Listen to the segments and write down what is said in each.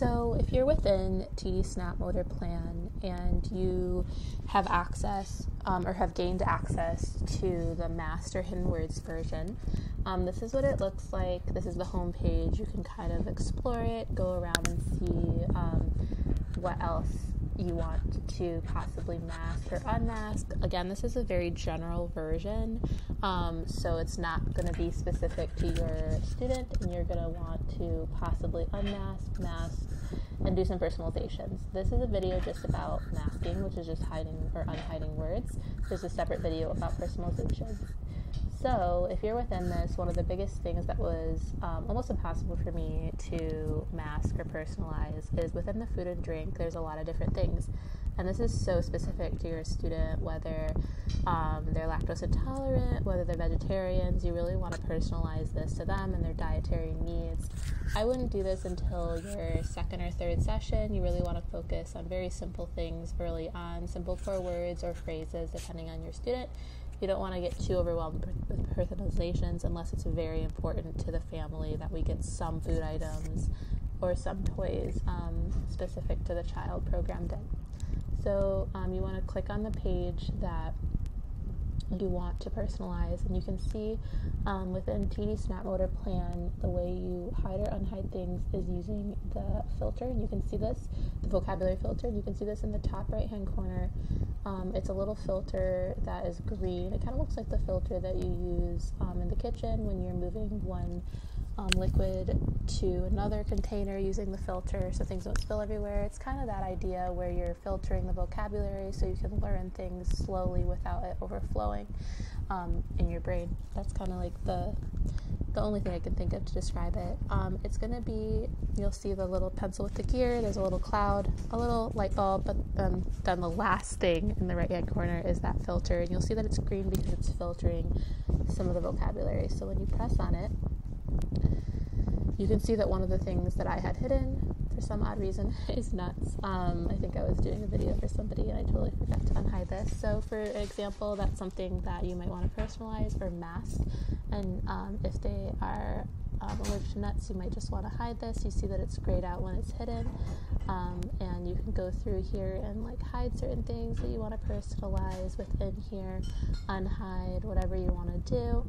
So, if you're within TD Snap Motor Plan and you have access um, or have gained access to the Master Hidden Words version, um, this is what it looks like. This is the home page. You can kind of explore it, go around and see um, what else you want to possibly mask or unmask. Again, this is a very general version, um, so it's not going to be specific to your student, and you're going to want to possibly unmask, mask, and do some personalizations. This is a video just about masking, which is just hiding or unhiding words. There's a separate video about personalization. So, if you're within this, one of the biggest things that was um, almost impossible for me to mask or personalize is within the food and drink, there's a lot of different things. And this is so specific to your student, whether um, they're lactose intolerant, whether they're vegetarians. You really want to personalize this to them and their dietary needs. I wouldn't do this until your second or third session. You really want to focus on very simple things early on, simple core words or phrases, depending on your student you don't want to get too overwhelmed with personalizations unless it's very important to the family that we get some food items or some toys um, specific to the child programmed in. So um, you want to click on the page that you want to personalize, and you can see um, within TD Snap Motor Plan the way you hide or unhide things is using the filter. And you can see this, the vocabulary filter. And You can see this in the top right hand corner. Um, it's a little filter that is green. It kind of looks like the filter that you use um, in the kitchen when you're moving one um, liquid to another container using the filter so things don't spill everywhere. It's kind of that idea where you're filtering the vocabulary so you can learn things slowly without it overflowing um, in your brain. That's kind of like the the only thing I can think of to describe it. Um, it's going to be, you'll see the little pencil with the gear, there's a little cloud, a little light bulb, but um, then the last thing in the right hand corner is that filter. And you'll see that it's green because it's filtering some of the vocabulary. So when you press on it, you can see that one of the things that I had hidden for some odd reason is nuts. Um, I think I was doing a video for somebody and I totally forgot to unhide this. So, for example, that's something that you might want to personalize or mask. And um, if they are um, allergic to nuts, you might just want to hide this. You see that it's grayed out when it's hidden. Um, and you can go through here and like hide certain things that you want to personalize within here, unhide whatever you want to do.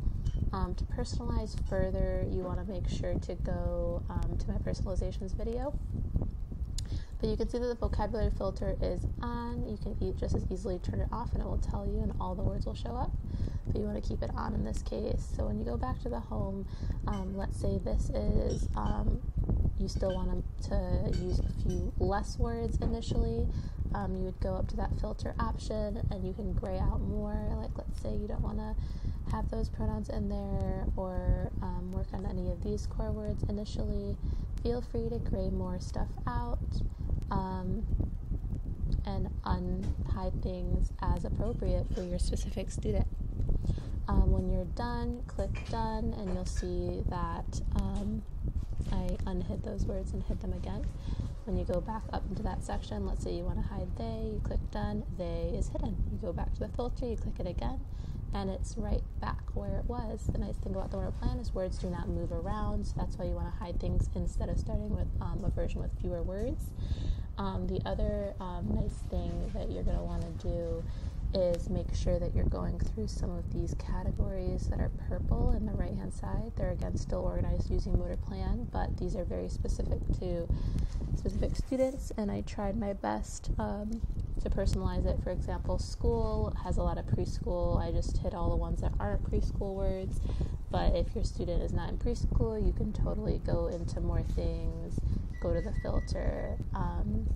Um, to personalize further, you want to make sure to go um, to my personalizations video. But you can see that the vocabulary filter is on. You can just as easily turn it off and it will tell you, and all the words will show up. But you want to keep it on in this case. So when you go back to the home, um, let's say this is, um, you still want to use a few less words initially. Um, you would go up to that filter option and you can gray out more. Like, let's say you don't want to have those pronouns in there or um, work on any of these core words initially, feel free to gray more stuff out um, and unhide things as appropriate for your specific student. Um, when you're done, click done, and you'll see that um, I unhid those words and hid them again. When you go back up into that section, let's say you want to hide they, you click done, they is hidden. You go back to the filter, you click it again, and it's right back where it was. The nice thing about the motor plan is words do not move around, so that's why you want to hide things instead of starting with um, a version with fewer words. Um, the other um, nice thing that you're going to want to do is make sure that you're going through some of these categories that are purple in the right hand side. They're again still organized using motor plan, but these are very specific to specific students, and I tried my best um, to personalize it. For example, school has a lot of preschool. I just hit all the ones that aren't preschool words. But if your student is not in preschool, you can totally go into more things, go to the filter, um,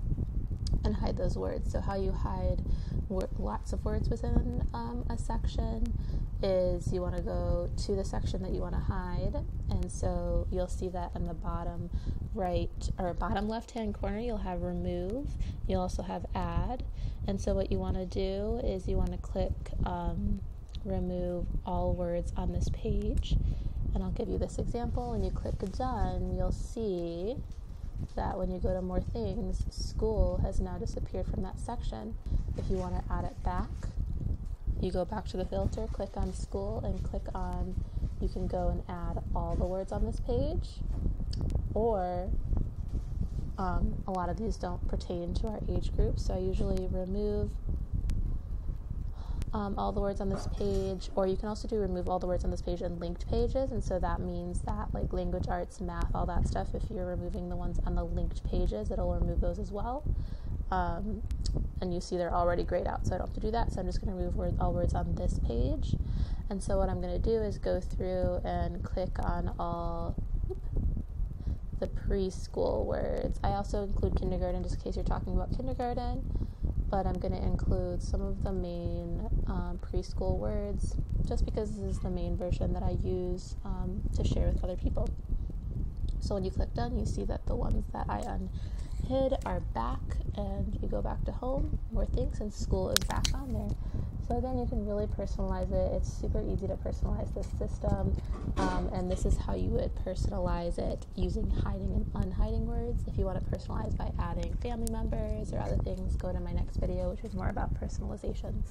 and hide those words. So, how you hide wor- lots of words within um, a section is you want to go to the section that you want to hide, and so you'll see that in the bottom right or bottom left hand corner, you'll have remove, you'll also have add, and so what you want to do is you want to click um, remove all words on this page, and I'll give you this example. When you click done, you'll see that when you go to more things, school has now disappeared from that section. If you want to add it back, you go back to the filter, click on school, and click on, you can go and add all the words on this page, or um, a lot of these don't pertain to our age group, so I usually remove um, all the words on this page, or you can also do remove all the words on this page in linked pages, and so that means that like language arts, math, all that stuff, if you're removing the ones on the linked pages, it'll remove those as well. Um, and you see they're already grayed out, so I don't have to do that. So I'm just going to remove all words on this page. And so what I'm going to do is go through and click on all the preschool words. I also include kindergarten just in case you're talking about kindergarten, but I'm going to include some of the main um, preschool words just because this is the main version that I use um, to share with other people. So when you click done, you see that the ones that I unhid are back, and you go back to home, more things, and school is back on there. So again, you can really personalize it. It's super easy to personalize this system, um, and this is how you would personalize it using hiding and unhiding words. If you want to personalize by adding family members or other things, go to my next video, which is more about personalization.